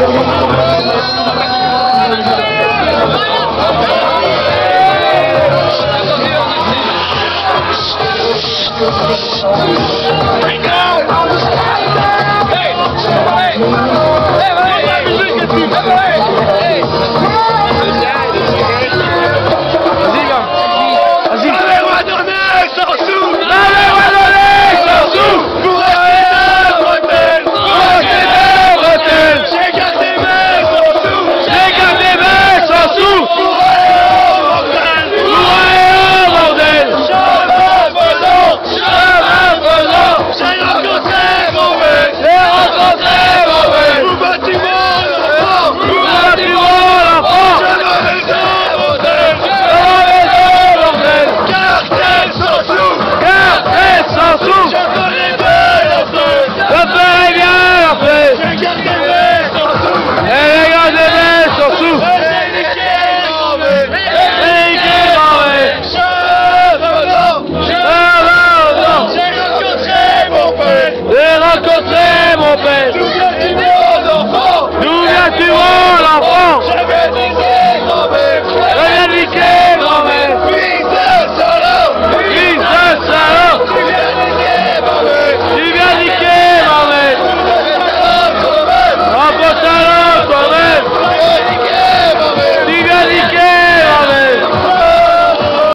You. tueront la France.